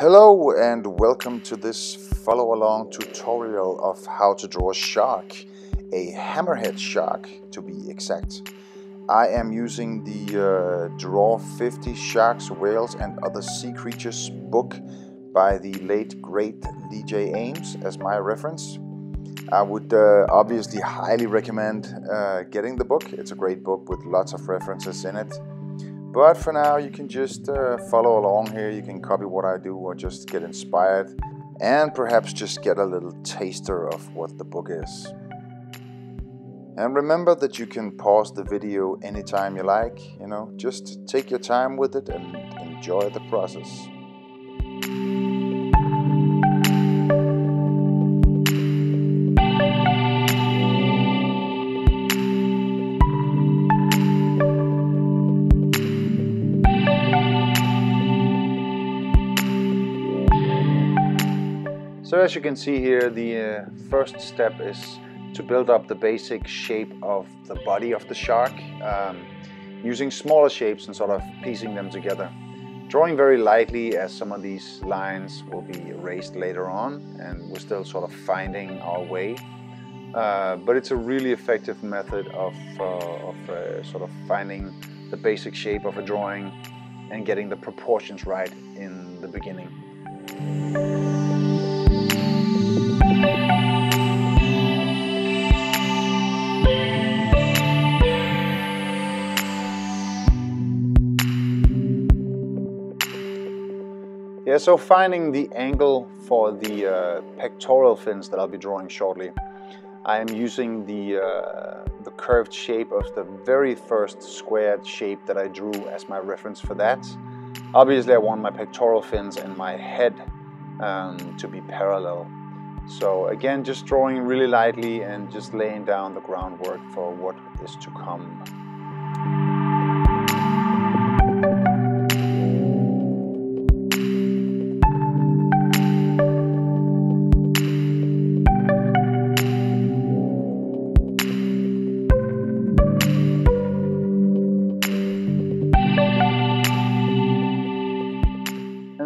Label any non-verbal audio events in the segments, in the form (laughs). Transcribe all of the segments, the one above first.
Hello and welcome to this follow along tutorial of how to draw a shark, a hammerhead shark to be exact. I am using the uh, Draw 50 Sharks, Whales and Other Sea Creatures book by the late great Lee J. Ames as my reference. I would uh, obviously highly recommend uh, getting the book. It's a great book with lots of references in it. But for now, you can just uh, follow along here. You can copy what I do or just get inspired and perhaps just get a little taster of what the book is. And remember that you can pause the video anytime you like, you know, just take your time with it and enjoy the process. As you can see here, the uh, first step is to build up the basic shape of the body of the shark um, using smaller shapes and sort of piecing them together. Drawing very lightly as some of these lines will be erased later on and we're still sort of finding our way. Uh, but it's a really effective method of, uh, of uh, sort of finding the basic shape of a drawing and getting the proportions right in the beginning. So finding the angle for the uh, pectoral fins that I'll be drawing shortly, I am using the, uh, the curved shape of the very first squared shape that I drew as my reference for that. Obviously I want my pectoral fins and my head um, to be parallel. So again, just drawing really lightly and just laying down the groundwork for what is to come.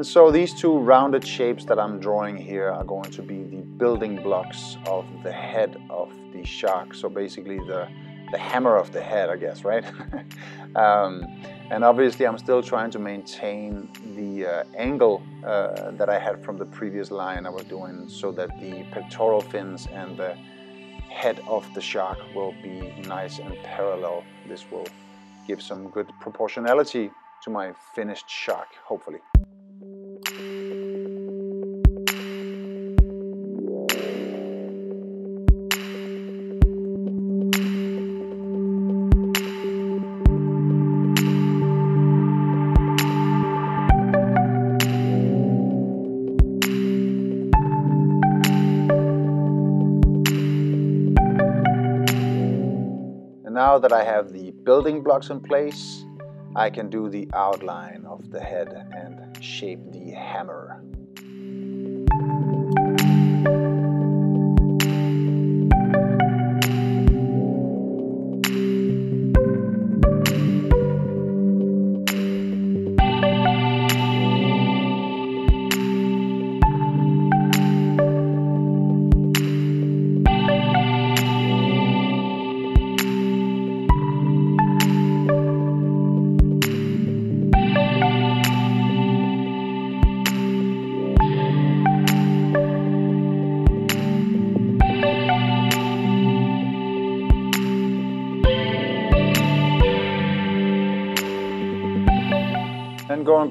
And so these two rounded shapes that I'm drawing here are going to be the building blocks of the head of the shark. So basically the, the hammer of the head, I guess, right? (laughs) um, and obviously I'm still trying to maintain the uh, angle uh, that I had from the previous line I was doing so that the pectoral fins and the head of the shark will be nice and parallel. This will give some good proportionality to my finished shark, hopefully. That I have the building blocks in place, I can do the outline of the head and shape the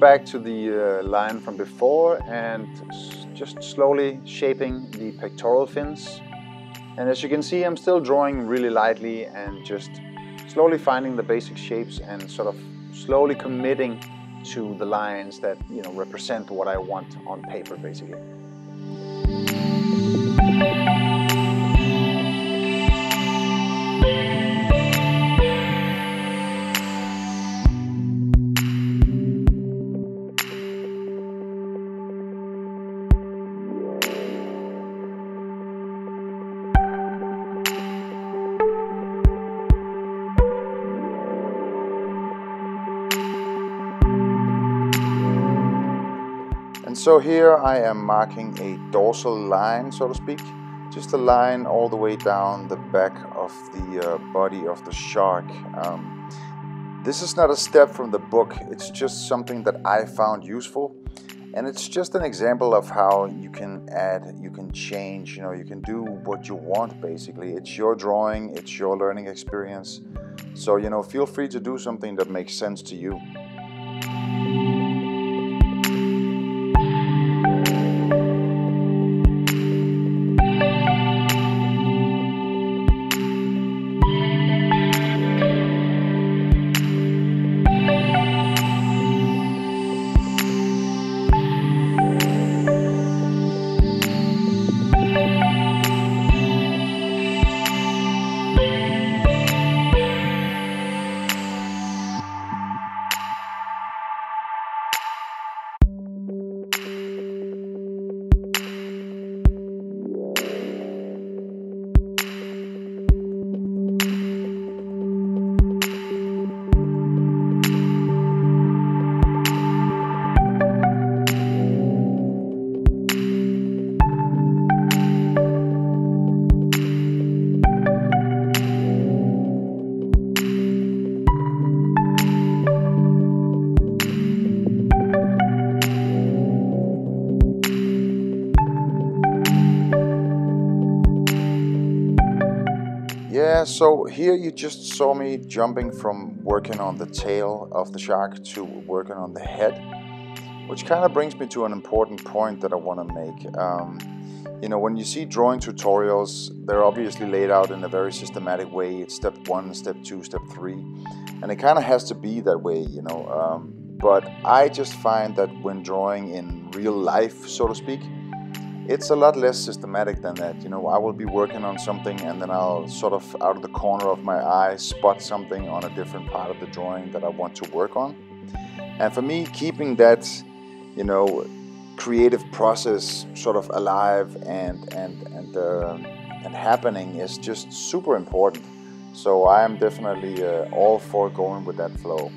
back to the uh, line from before and just slowly shaping the pectoral fins. And as you can see, I'm still drawing really lightly and just slowly finding the basic shapes and sort of slowly committing to the lines that you know represent what I want on paper basically. So here I am marking a dorsal line, so to speak, just a line all the way down the back of the uh, body of the shark. Um, this is not a step from the book, it's just something that I found useful. And it's just an example of how you can add, you can change, you know, you can do what you want basically. It's your drawing, it's your learning experience. So, you know, feel free to do something that makes sense to you. Yeah, so here you just saw me jumping from working on the tail of the shark to working on the head, which kind of brings me to an important point that I want to make. Um, you know, when you see drawing tutorials, they're obviously laid out in a very systematic way. It's step one, step two, step three, and it kind of has to be that way, you know. Um, but I just find that when drawing in real life, so to speak, it's a lot less systematic than that. You know, I will be working on something and then I'll sort of out of the corner of my eye spot something on a different part of the drawing that I want to work on. And for me, keeping that, you know, creative process sort of alive and and and uh, and happening is just super important. So I am definitely uh, all for going with that flow.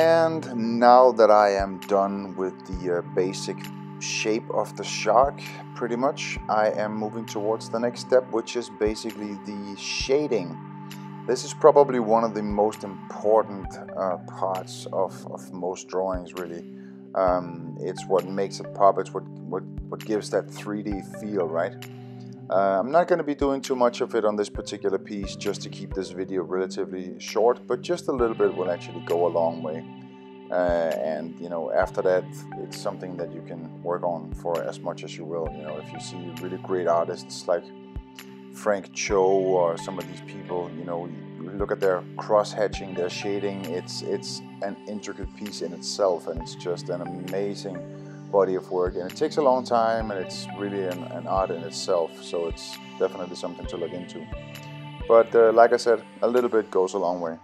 And now that I am done with the uh, basic shape of the shark, pretty much, I am moving towards the next step, which is basically the shading. This is probably one of the most important uh, parts of, of most drawings, really. Um, it's what makes it pop, it's what, what, what gives that 3D feel, right? Uh, I'm not going to be doing too much of it on this particular piece just to keep this video relatively short, but just a little bit will actually go a long way. Uh, and you know, after that, it's something that you can work on for as much as you will. You know, if you see really great artists like Frank Cho or some of these people, you know, you look at their cross hatching, their shading. It's it's an intricate piece in itself, and it's just an amazing body of work and it takes a long time and it's really an, an art in itself so it's definitely something to look into. But uh, like I said a little bit goes a long way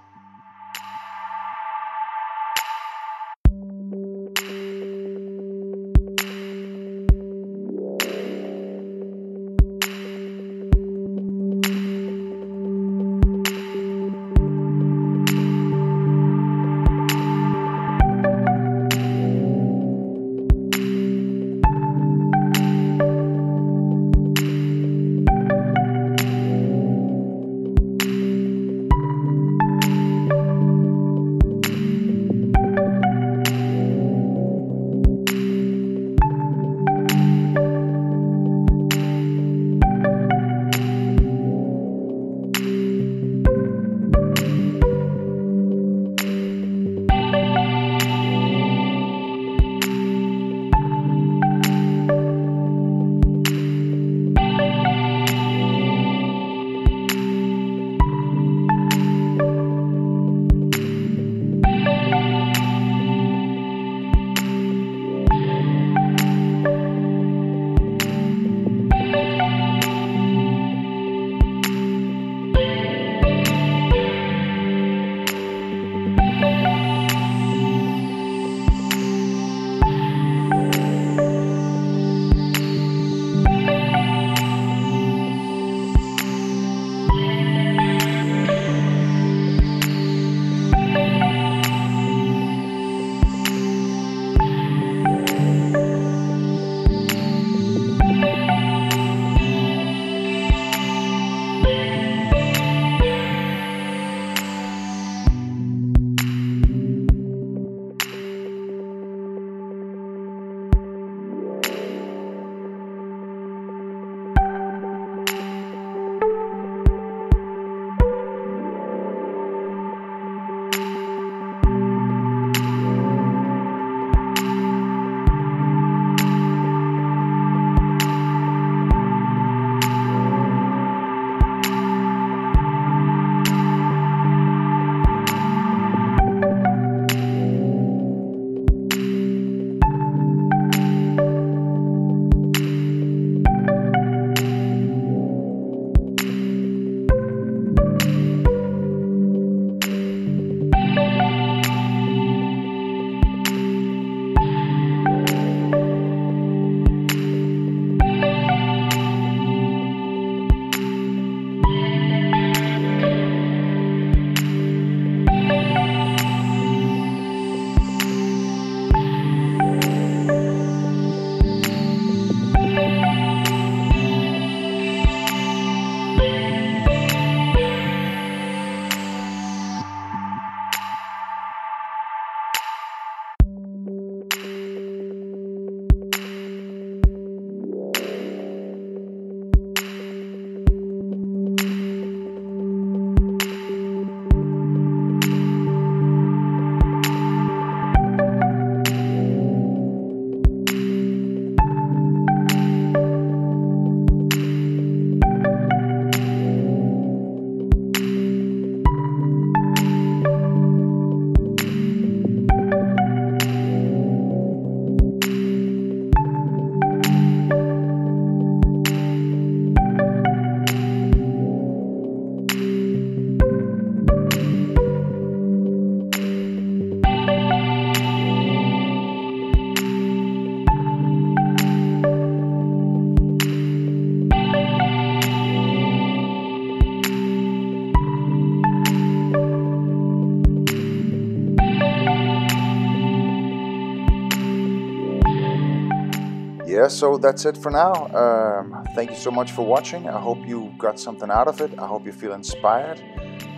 yeah, so that's it for now. Um, thank you so much for watching. I hope you got something out of it. I hope you feel inspired.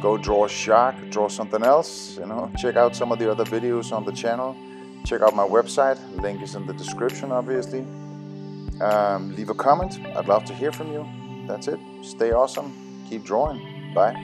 Go draw a shark, draw something else. You know, check out some of the other videos on the channel. Check out my website. Link is in the description, obviously. Um, leave a comment. I'd love to hear from you. That's it. Stay awesome. Keep drawing. Bye.